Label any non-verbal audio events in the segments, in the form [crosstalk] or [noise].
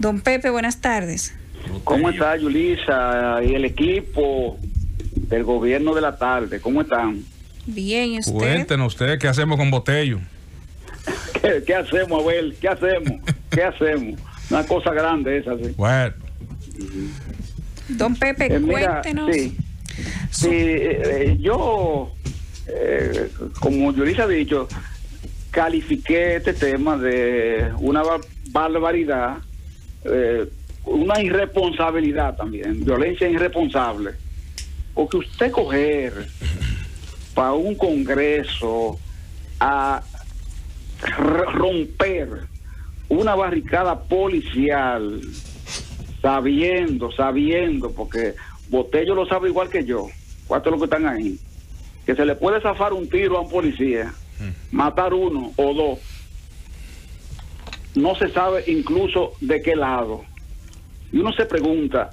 Don Pepe, buenas tardes. ¿Cómo está Yulisa y el equipo del gobierno de la tarde? ¿Cómo están? Bien, ¿y usted? Cuéntenos usted, ¿qué hacemos con Botello? [laughs] ¿Qué, qué hacemos, Abel? ¿Qué hacemos? ¿Qué hacemos? Una cosa grande esa, sí. Bueno, Don Pepe, Eh, mira, cuéntenos. sí, sí, eh, eh, yo, eh, como Yulisa ha dicho, califiqué este tema de una bar- barbaridad, eh, una irresponsabilidad también, violencia irresponsable. Porque usted coger para un congreso a romper una barricada policial sabiendo, sabiendo, porque Botello lo sabe igual que yo, cuatro los que están ahí, que se le puede zafar un tiro a un policía, matar uno o dos, no se sabe incluso de qué lado. Y uno se pregunta,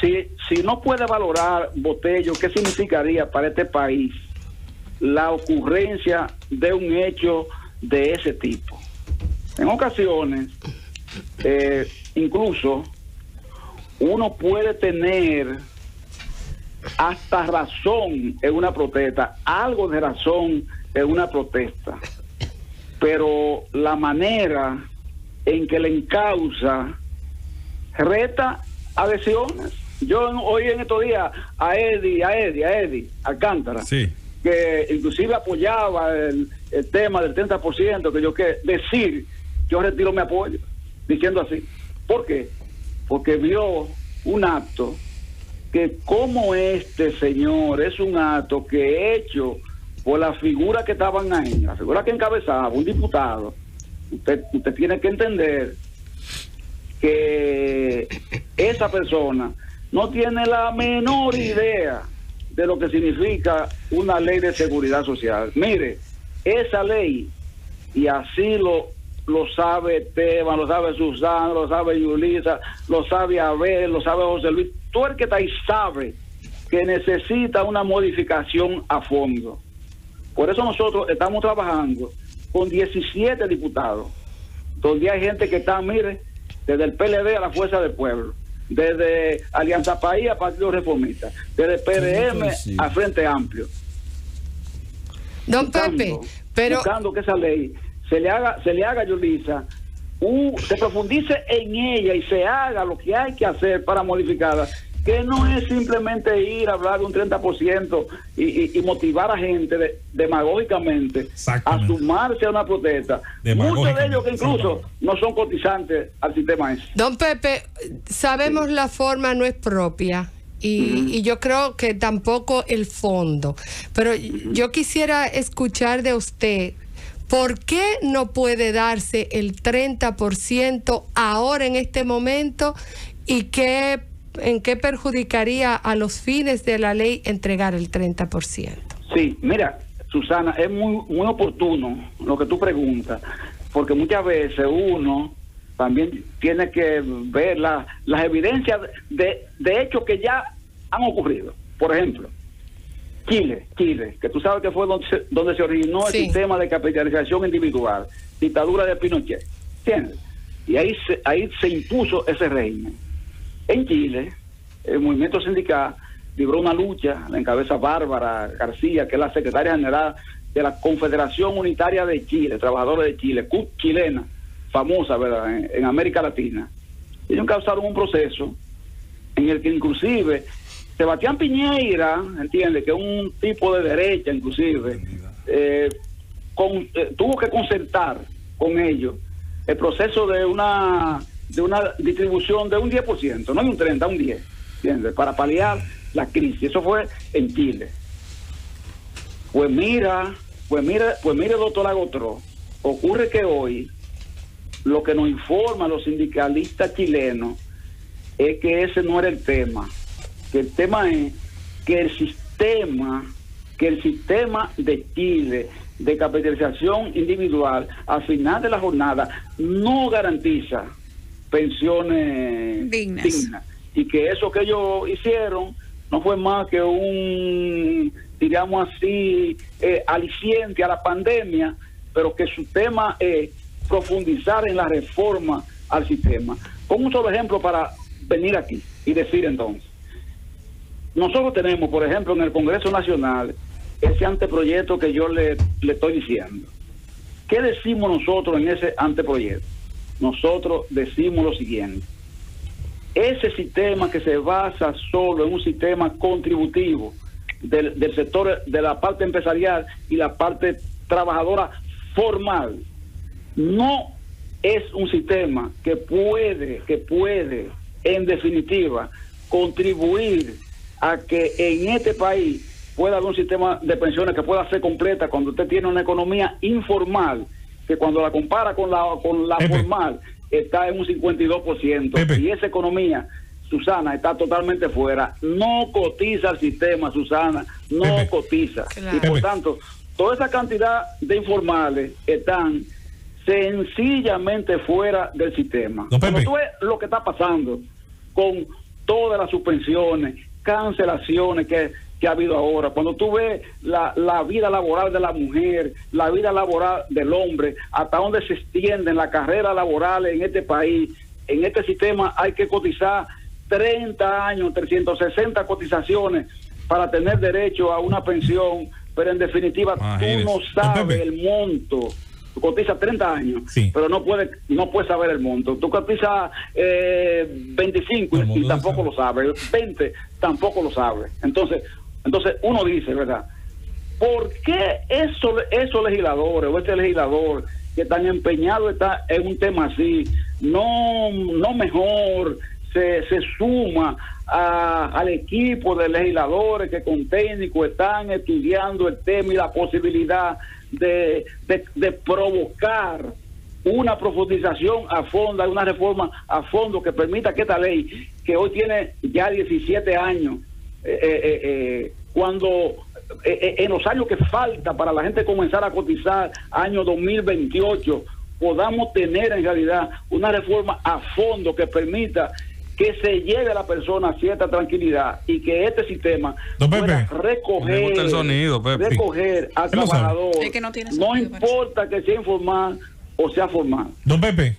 si, si, no puede valorar Botello, ¿qué significaría para este país la ocurrencia de un hecho de ese tipo? En ocasiones, eh, incluso uno puede tener hasta razón en una protesta, algo de razón en una protesta, pero la manera en que le encausa reta adhesiones. Yo en- oí en estos días a Eddie, a Eddie, a Eddie, Alcántara, sí. que inclusive apoyaba el, el tema del 30%, que yo que decir, yo retiro mi apoyo, diciendo así. ¿Por qué? Porque vio un acto que como este señor es un acto que hecho por la figura que estaban ahí, la figura que encabezaba, un diputado, usted, usted tiene que entender que esa persona no tiene la menor idea de lo que significa una ley de seguridad social. Mire, esa ley, y así lo, lo sabe Esteban, lo sabe Susana, lo sabe Yulisa, lo sabe Abel, lo sabe José Luis, todo el que está ahí sabe que necesita una modificación a fondo. Por eso nosotros estamos trabajando con 17 diputados, donde hay gente que está, mire, desde el PLD a la Fuerza del Pueblo, desde Alianza País a Partido Reformista, desde PDM a Frente Amplio. Don buscando- Pepe, pero buscando que esa ley se le haga, se le haga, Yulisa, se profundice en ella y se haga lo que hay que hacer para modificarla, que no es simplemente ir a hablar de un 30% y, y- y motivar a gente de- demagógicamente a sumarse a una protesta. Muchos de ellos que incluso no son cotizantes al sistema ese. Don Pepe, sabemos la forma no es propia. Y, y yo creo que tampoco el fondo. Pero yo quisiera escuchar de usted, ¿por qué no puede darse el 30% ahora en este momento y qué, en qué perjudicaría a los fines de la ley entregar el 30%? Sí, mira, Susana, es muy, muy oportuno lo que tú preguntas, porque muchas veces uno también tiene que ver la- las evidencias de, de hechos que ya han ocurrido. Por ejemplo, Chile, Chile, que tú sabes que fue donde se, donde se originó el sistema de capitalización individual, dictadura de Pinochet. ¿Entiendes? Y ahí se, ahí se impuso ese régimen. En Chile, el movimiento sindical libró una lucha, la encabeza Bárbara García, que es la secretaria general de la Confederación Unitaria de Chile, Trabajadores de Chile, CUT chilena, famosa ¿verdad? En, América Latina. Ellos causaron un proceso en el que inclusive Sebastián Piñeira, entiende, que es un tipo de derecha inclusive, eh, con- eh, tuvo que concertar con ellos el proceso de una de una distribución de un 10%, no de un 30, un 10, ¿entiendes? Para paliar la crisis. Eso fue en Chile. Pues mira, pues mira, pues mire, doctor Agotro, ocurre que hoy lo que nos informa los sindicalistas chilenos es que ese no era el tema. Que el tema es que el sistema, que el sistema de Chile de capitalización individual al final de la jornada no garantiza pensiones Dignas. y que eso que ellos hicieron no fue más que un digamos así eh, aliciente a la pandemia pero que su tema es profundizar en la reforma al sistema. Con un solo ejemplo para venir aquí y decir entonces. Nosotros tenemos, por ejemplo, en el Congreso Nacional, ese anteproyecto que yo le, le estoy diciendo. ¿Qué decimos nosotros en ese anteproyecto? Nosotros decimos lo siguiente. Ese sistema que se basa solo en un sistema contributivo del, sector de la parte empresarial y la parte trabajadora formal, no es un sistema que puede, que puede, en definitiva, contribuir a que en este país pueda haber un sistema de pensiones que pueda ser completa cuando usted tiene una economía informal, que cuando la compara con la, con la Pepe. formal, está en un 52%. Pepe. Y esa economía, Susana, está totalmente fuera. No cotiza el sistema, Susana, no Pepe. cotiza. Claro. Y por tanto, toda esa cantidad de informales están sencillamente fuera del sistema. Pepe. Cuando tú ves lo que está pasando con todas las suspensiones, cancelaciones que, que ha habido ahora, cuando tú ves la, la vida laboral de la mujer, la vida laboral del hombre, hasta dónde se extienden las carreras laborales en este país, en este sistema hay que cotizar 30 años, 360 cotizaciones para tener derecho a una pensión, pero en definitiva Imagínese. tú no sabes [laughs] el monto. Tú cotizas 30 años, Sí. pero no puedes no puedes saber el monto. Tú cotizas eh, 25 Todo el y, tampoco sabe. lo sabes. 20 tampoco lo sabes. Entonces, entonces uno dice, ¿verdad? ¿Por qué esos, legisladores o este legislador que tan empeñado está en un tema así, no, no mejor se, suma a- al equipo de legisladores que con técnicos están estudiando el tema y la posibilidad de, de, provocar una profundización a fondo, una reforma a fondo que permita que esta ley, que hoy tiene ya 17 años, cuando eh, eh, en los años que falta para la gente comenzar a cotizar, año 2028, podamos tener en realidad una reforma a fondo que permita que se lleve a la persona a cierta tranquilidad y que este sistema Don pueda Pepe. recoger, el sonido, Pepe. recoger al trabajador, Es que no tiene sonido, importa que sea informal o sea formal. Don Pepe.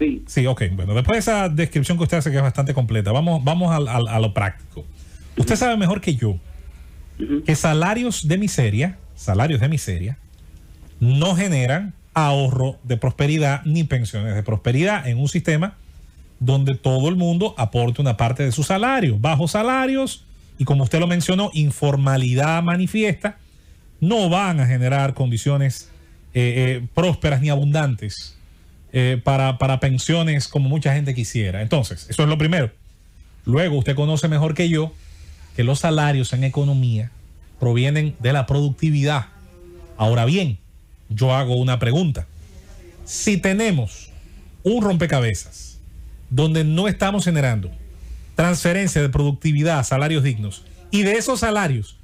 Sí. Sí, ok. Bueno, después de esa descripción que usted hace que es bastante completa, vamos, vamos al- al- a lo práctico. Usted sabe mejor que yo que salarios de miseria, salarios de miseria, no generan ahorro de prosperidad ni pensiones de prosperidad en un sistema donde todo el mundo aporte una parte de su salario. Bajos salarios y como usted lo mencionó, informalidad manifiesta, no van a generar condiciones eh, eh, prósperas ni abundantes eh, para, para pensiones como mucha gente quisiera. Entonces, eso es lo primero. Luego, usted conoce mejor que yo que los salarios en economía provienen de la productividad. Ahora bien, yo hago una pregunta. Si tenemos un rompecabezas donde no estamos generando transferencia de productividad a salarios dignos y de esos salarios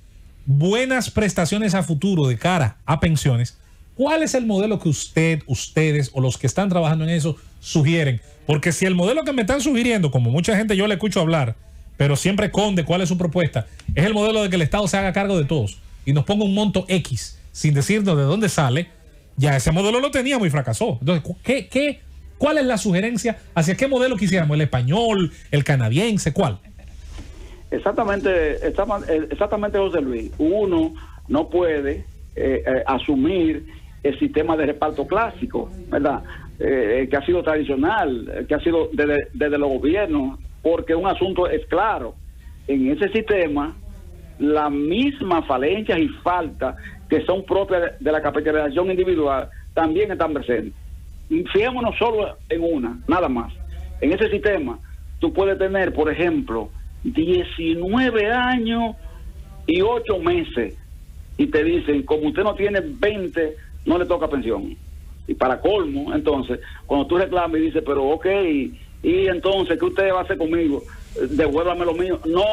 buenas prestaciones a futuro de cara a pensiones, ¿cuál es el modelo que usted, ustedes o los que están trabajando en eso sugieren? Porque si el modelo que me están sugiriendo, como mucha gente yo le escucho hablar, pero siempre esconde cuál es su propuesta, es el modelo de que el Estado se haga cargo de todos y nos ponga un monto X sin decirnos de dónde sale, ya ese modelo lo teníamos y fracasó. Entonces, ¿qué, qué, ¿cuál es la sugerencia? ¿Hacia qué modelo quisiéramos? ¿El español? ¿El canadiense? ¿Cuál? Exactamente, eh, exactamente José Luis. Uno no puede eh, eh, asumir el sistema de reparto clásico, ¿verdad? Eh, que ha sido tradicional, que ha sido desde, desde los gobiernos, porque un asunto es claro. En ese sistema, las mismas falencias y faltas que son propias de, la capitalización individual también están presentes. Fijémonos solo en una, nada más. En ese sistema, tú puedes tener, por ejemplo, 19 años y 8 meses y te dicen, como usted no tiene 20, no le toca pensión. Y para colmo, entonces, cuando tú reclamas y dices, pero ok, y entonces, ¿qué usted va a hacer conmigo? Devuélvame lo mío. No,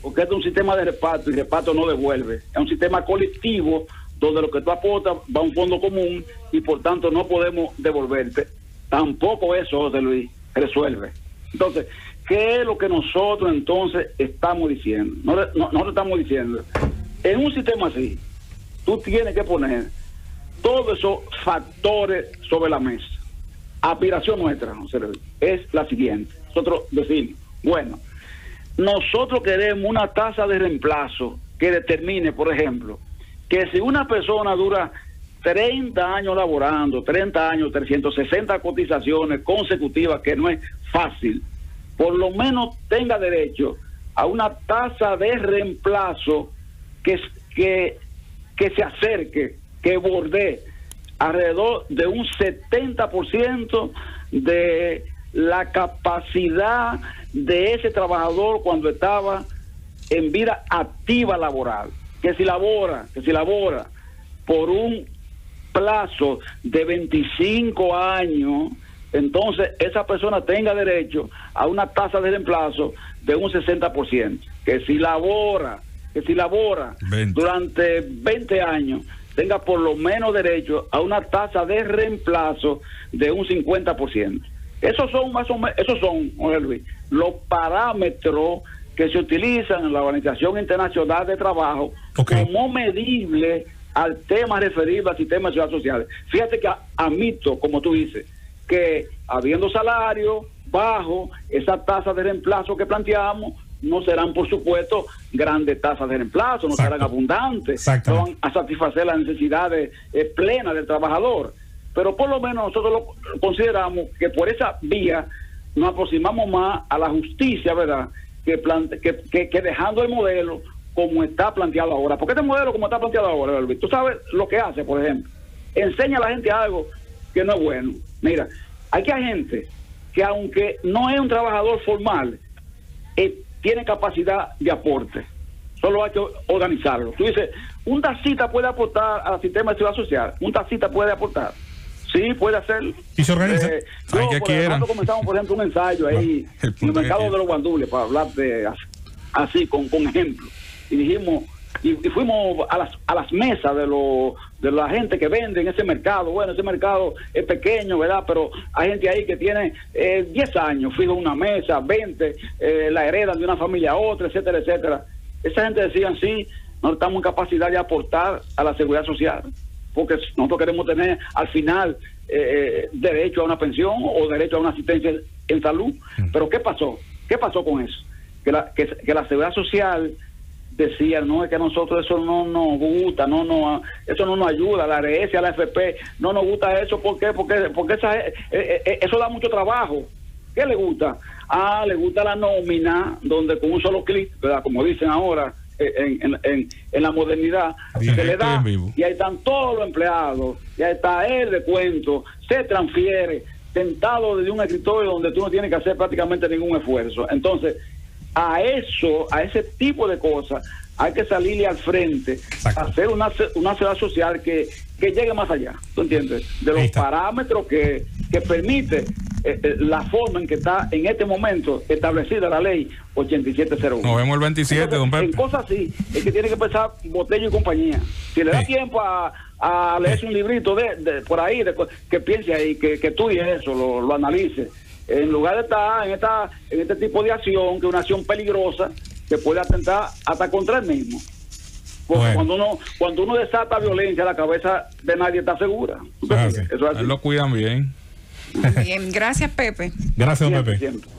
porque es un sistema de reparto y reparto no devuelve. Es un sistema colectivo donde lo que tú aportas va a un fondo común y por tanto no podemos devolverte. Tampoco eso, José Luis, resuelve. Entonces, ¿qué es lo que nosotros entonces estamos diciendo? No, le- no, nosotros estamos diciendo, en un sistema así, tú tienes que poner todos esos factores sobre la mesa. Aspiración nuestra, José es la siguiente. Nosotros decimos, bueno, nosotros queremos una tasa de reemplazo que determine, por ejemplo, que si una persona dura 30 años laborando, 30 años, 360 cotizaciones consecutivas, que no es fácil, por lo menos tenga derecho a una tasa de reemplazo que, que, que se acerque, que borde alrededor de un 70% de la capacidad de ese trabajador cuando estaba en vida activa laboral. Que si labora, que si labora por un plazo de 25 años, entonces esa persona tenga derecho a una tasa de reemplazo de un 60%. Que si labora, que si labora 20. durante 20 años, tenga por lo menos derecho a una tasa de reemplazo de un 50%. Esos son más o menos, esos son, Jorge Luis, los parámetros que se utilizan en la Organización Internacional de Trabajo como medible al tema referido al sistema de seguridad social. Fíjate que admito, como tú dices, que habiendo salario bajo, esas tasas de reemplazo que planteamos no serán, por supuesto, grandes tasas de reemplazo, no Exacto. serán abundantes, no van a satisfacer las necesidades eh, plenas del trabajador. Pero por lo menos nosotros lo consideramos que por esa vía nos aproximamos más a la justicia, ¿verdad? Que, plante- que, que- que dejando el modelo como está planteado ahora. Porque este modelo como está planteado ahora, Luis, tú sabes lo que hace, por ejemplo. Enseña a la gente algo que no es bueno. Mira, hay que hay gente que aunque no es un trabajador formal, eh, tiene capacidad de aporte. Solo hay que organizarlo. Tú dices, un tacita puede aportar al sistema de seguridad social. Un tacita puede aportar. Sí, puede hacerlo. Y se organiza. Eh, yo, que por ejemplo, comenzamos, por ejemplo, un ensayo ahí [laughs] El en el mercado de los guandules, para hablar de as- así, con, con ejemplo. Y dijimos, y, y fuimos a las, a las mesas de, lo, de la gente que vende en ese mercado. Bueno, ese mercado es pequeño, ¿verdad? Pero hay gente ahí que tiene eh, 10 años, fijo una mesa, 20, eh, la heredan de una familia a otra, etcétera, etcétera. Esa gente decía, sí, no estamos en capacidad de aportar a la seguridad social porque nosotros queremos tener al final eh, derecho a una pensión o derecho a una asistencia en salud. Pero ¿qué pasó? ¿Qué pasó con eso? Que la, que, que la seguridad social decía, no, es que a nosotros eso no nos gusta, no, no, eso no nos ayuda, a la ARS, a la FP, no nos gusta eso, ¿por qué? Porque, porque esa, eh, eh, eso da mucho trabajo. ¿Qué le gusta? Ah, le gusta la nómina, donde con un solo clic, ¿verdad? Como dicen ahora eh, en, en, en, en la modernidad, se le da y ahí están todos los empleados, y ahí está el descuento, se transfiere, sentado desde un escritorio donde tú no tienes que hacer prácticamente ningún esfuerzo. Entonces, a eso, a ese tipo de cosas, hay que salirle al frente, Exacto. hacer una, una ciudad social que, que llegue más allá, ¿tú entiendes? De los parámetros que, que permite eh, eh, la forma en que está en este momento establecida la ley 8701. Nos vemos el 27, don Pepe. En cosas así, es que tiene que pensar Botello y compañía. Si le da Sí. tiempo a, a leerse un librito de, de- por ahí, de que piense ahí, que, que estudie eso, lo, lo analice. En lugar de estar en, esta, en este tipo de acción, que es una acción peligrosa, que puede atentar hasta contra él mismo. Porque Bueno. cuando uno cuando uno desata violencia, la cabeza de nadie está segura. Ah. Eso es así. lo cuidan bien. Bien, gracias, Pepe. Gracias, Siempre, Pepe. siempre.